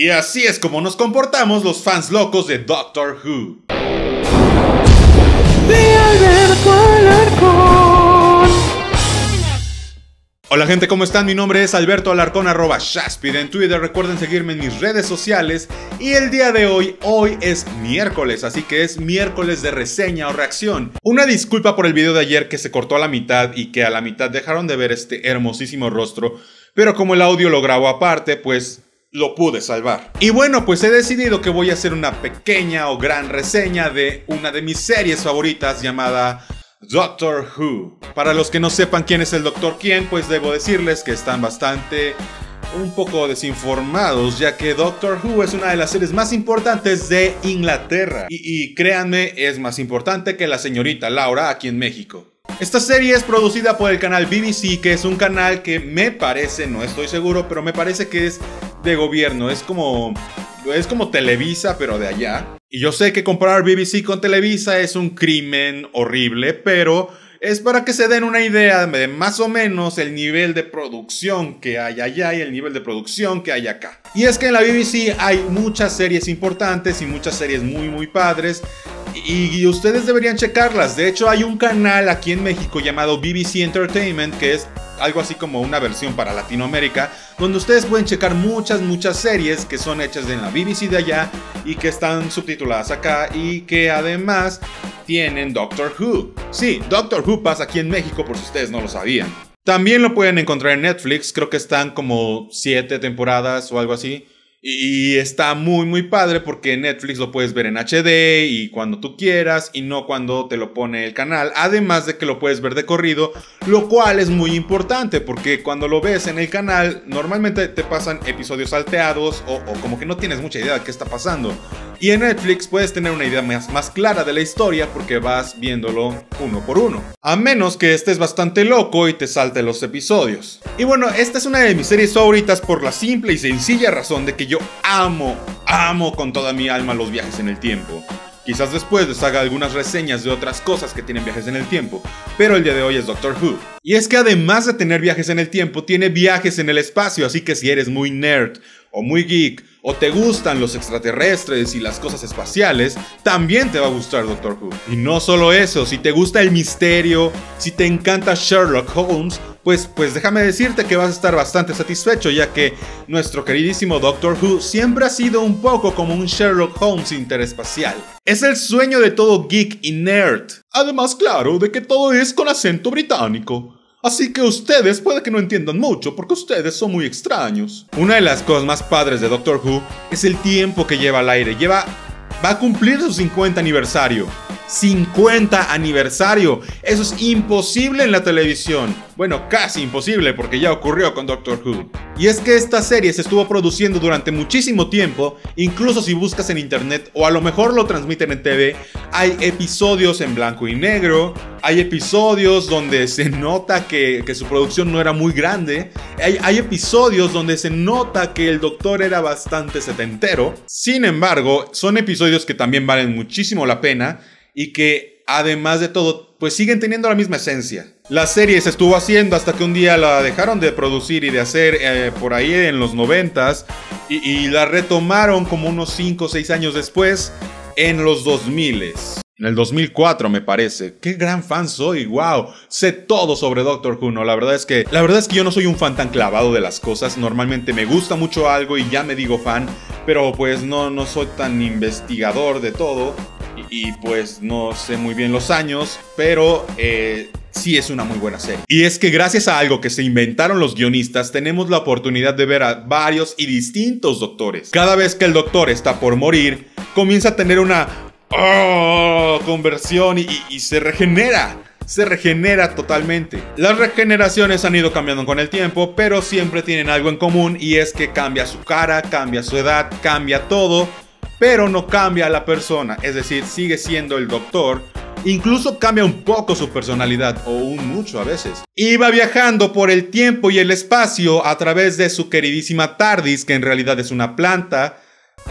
Y así es como nos comportamos los fans locos de Doctor Who. Hola gente, ¿cómo están? Mi nombre es Alberto Alarcón, arroba Shaspid en Twitter. Recuerden seguirme en mis redes sociales. Y el día de hoy, hoy es miércoles, así que es miércoles de reseña o reacción. Una disculpa por el video de ayer que se cortó a la mitad y que a la mitad dejaron de ver este hermosísimo rostro. Pero como el audio lo grabo aparte, pues lo pude salvar. Y bueno, pues he decidido que voy a hacer una pequeña o gran reseña de una de mis series favoritas llamada Doctor Who. Para los que no sepan quién es el Doctor Quién, pues debo decirles que están bastante un poco desinformados, ya que Doctor Who es una de las series más importantes de Inglaterra. Y, y, créanme, es más importante que la señorita Laura aquí en México. Esta serie es producida por el canal BBC, que es un canal que me parece, no estoy seguro, pero me parece que es de gobierno. Es como es como Televisa, pero de allá. Y yo sé que comparar BBC con Televisa es un crimen horrible, pero es para que se den una idea de más o menos el nivel de producción que hay allá y el nivel de producción que hay acá. Y es que en la BBC hay muchas series importantes y muchas series muy muy padres y, ustedes deberían checarlas. De hecho hay un canal aquí en México llamado BBC Entertainment que es algo así como una versión para Latinoamérica, donde ustedes pueden checar muchas, muchas series que son hechas en la BBC de allá y que están subtituladas acá y que además tienen Doctor Who. Sí, Doctor Who pasa aquí en México por si ustedes no lo sabían. También lo pueden encontrar en Netflix, creo que están como 7 temporadas o algo así. Y está muy muy padre porque Netflix lo puedes ver en HD y cuando tú quieras y no cuando te lo pone el canal. Además de que lo puedes ver de corrido, lo cual es muy importante porque cuando lo ves en el canal normalmente te pasan episodios salteados o, como que no tienes mucha idea de qué está pasando. Y en Netflix puedes tener una idea más, más clara de la historia porque vas viéndolo uno por uno. A menos que estés bastante loco y te salte los episodios. Y bueno, esta es una de mis series favoritas por la simple y sencilla razón de que yo amo, amo con toda mi alma los viajes en el tiempo. Quizás después les haga algunas reseñas de otras cosas que tienen viajes en el tiempo, pero el día de hoy es Doctor Who. Y es que además de tener viajes en el tiempo, tiene viajes en el espacio, así que si eres muy nerd o muy geek o te gustan los extraterrestres y las cosas espaciales, también te va a gustar Doctor Who. Y no solo eso, si te gusta el misterio, si te encanta Sherlock Holmes, pues, pues déjame decirte que vas a estar bastante satisfecho ya que nuestro queridísimo Doctor Who siempre ha sido un poco como un Sherlock Holmes interespacial. Es el sueño de todo geek y nerd. Además, claro, de que todo es con acento británico. Así que ustedes puede que no entiendan mucho porque ustedes son muy extraños. Una de las cosas más padres de Doctor Who es el tiempo que lleva al aire. Lleva... va a cumplir su 50 aniversario. 50 aniversario. Eso es imposible en la televisión. Bueno, casi imposible porque ya ocurrió con Doctor Who. Y es que esta serie se estuvo produciendo durante muchísimo tiempo, incluso si buscas en internet o a lo mejor lo transmiten en TV, hay episodios en blanco y negro, hay episodios donde se nota que, su producción no era muy grande, hay, hay episodios donde se nota que el doctor era bastante setentero, sin embargo, son episodios que también valen muchísimo la pena y que además de todo, pues siguen teniendo la misma esencia. La serie se estuvo haciendo hasta que un día la dejaron de producir y de hacer eh, por ahí en los noventas y, y la retomaron como unos 5 o 6 años después en los 2000 en el 2004 me parece. Qué gran fan soy, wow. Sé todo sobre Doctor Who, ¿no? La verdad es que la verdad es que yo no soy un fan tan clavado de las cosas. Normalmente me gusta mucho algo y ya me digo fan, pero pues no no soy tan investigador de todo y pues no sé muy bien los años, pero eh, sí es una muy buena serie. Y es que gracias a algo que se inventaron los guionistas, tenemos la oportunidad de ver a varios y distintos doctores. Cada vez que el doctor está por morir, comienza a tener una oh, conversión y, y se regenera se regenera totalmente. Las regeneraciones han ido cambiando con el tiempo, pero siempre tienen algo en común y es que cambia su cara, cambia su edad, cambia todo pero no cambia a la persona, es decir, sigue siendo el doctor. Incluso cambia un poco su personalidad, o un mucho a veces. Iba viajando por el tiempo y el espacio a través de su queridísima TARDIS, que en realidad es una planta.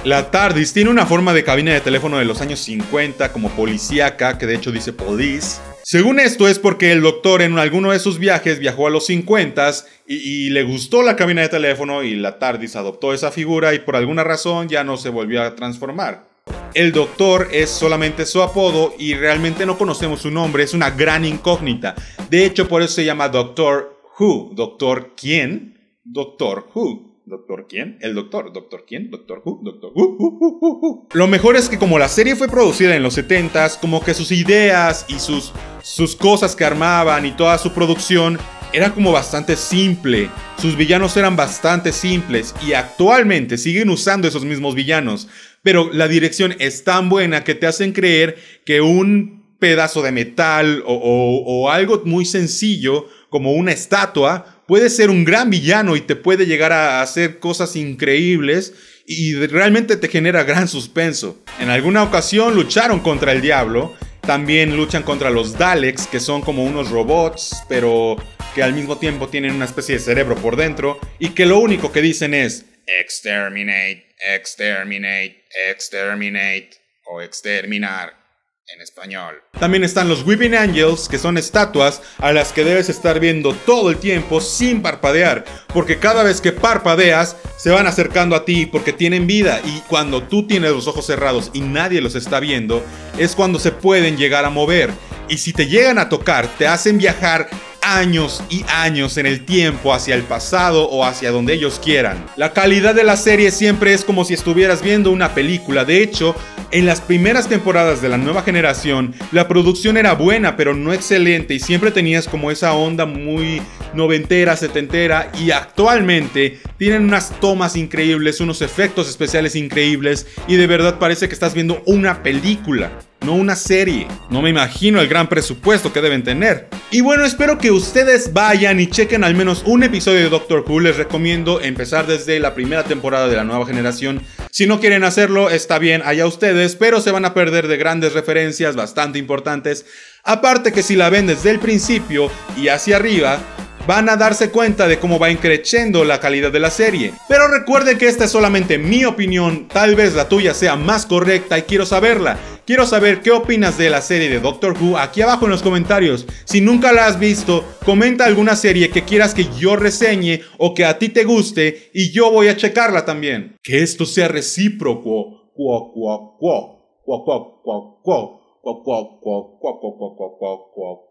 La TARDIS tiene una forma de cabina de teléfono de los años 50, como policíaca, que de hecho dice police. Según esto es porque el doctor en alguno de sus viajes viajó a los 50 y, y, le gustó la cabina de teléfono y la TARDIS adoptó esa figura y por alguna razón ya no se volvió a transformar. El doctor es solamente su apodo y realmente no conocemos su nombre, es una gran incógnita. De hecho, por eso se llama Doctor Who. ¿Doctor quién? Doctor Who. ¿Doctor quién? El doctor. ¿Doctor quién? ¿Doctor Who? ¿Doctor Who? Lo mejor es que como la serie fue producida en los 70s, como que sus ideas y sus, sus cosas que armaban y toda su producción era como bastante simple. Sus villanos eran bastante simples y actualmente siguen usando esos mismos villanos. Pero la dirección es tan buena que te hacen creer que un pedazo de metal o, o, o algo muy sencillo como una estatua puede ser un gran villano y te puede llegar a hacer cosas increíbles y realmente te genera gran suspenso. En alguna ocasión lucharon contra el diablo, también luchan contra los Daleks, que son como unos robots, pero que al mismo tiempo tienen una especie de cerebro por dentro y que lo único que dicen es exterminate, exterminate, exterminate o exterminar en español. También están los Weeping Angels, que son estatuas a las que debes estar viendo todo el tiempo sin parpadear, porque cada vez que parpadeas se van acercando a ti porque tienen vida y cuando tú tienes los ojos cerrados y nadie los está viendo, es cuando se pueden llegar a mover. Y si te llegan a tocar, te hacen viajar años y años en el tiempo hacia el pasado o hacia donde ellos quieran. La calidad de la serie siempre es como si estuvieras viendo una película. De hecho, en las primeras temporadas de la nueva generación, la producción era buena, pero no excelente y siempre tenías como esa onda muy noventera, setentera y actualmente tienen unas tomas increíbles, unos efectos especiales increíbles y de verdad parece que estás viendo una película no una serie. No me imagino el gran presupuesto que deben tener. Y bueno, espero que ustedes vayan y chequen al menos un episodio de Doctor Who. Les recomiendo empezar desde la primera temporada de la nueva generación. Si no quieren hacerlo, está bien, allá ustedes, pero se van a perder de grandes referencias bastante importantes. Aparte que si la ven desde el principio y hacia arriba, van a darse cuenta de cómo va increciendo la calidad de la serie. Pero recuerden que esta es solamente mi opinión, tal vez la tuya sea más correcta y quiero saberla. Quiero saber qué opinas de la serie de Doctor Who aquí abajo en los comentarios. Si nunca la has visto, comenta alguna serie que quieras que yo reseñe o que a ti te guste y yo voy a checarla también. Que esto sea recíproco.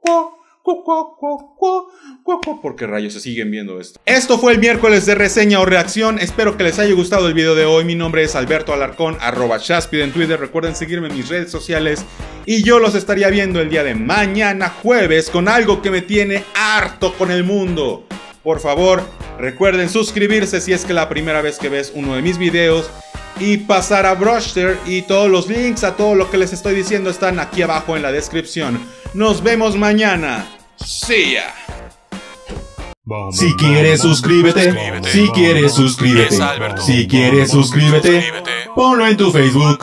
¿Por qué rayos se siguen viendo esto? Esto fue el miércoles de reseña o reacción. Espero que les haya gustado el video de hoy. Mi nombre es Alberto Alarcón, arroba Shaspid en Twitter. Recuerden seguirme en mis redes sociales. Y yo los estaría viendo el día de mañana jueves con algo que me tiene harto con el mundo. Por favor, recuerden suscribirse si es que la primera vez que ves uno de mis videos y pasar a Brushster y todos los links a todo lo que les estoy diciendo están aquí abajo en la descripción. Nos vemos mañana. See ya. Si quieres suscríbete, si quieres suscríbete, si quieres suscríbete, ponlo en tu Facebook.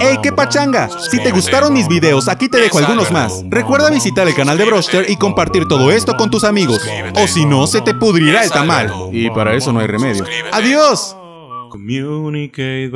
¡Ey, qué pachanga! Si te gustaron mis videos, aquí te dejo algunos más. Recuerda visitar el canal de Broster y compartir todo esto con tus amigos. O si no, se te pudrirá el tamal. Y para eso no hay remedio. ¡Adiós! Communicate.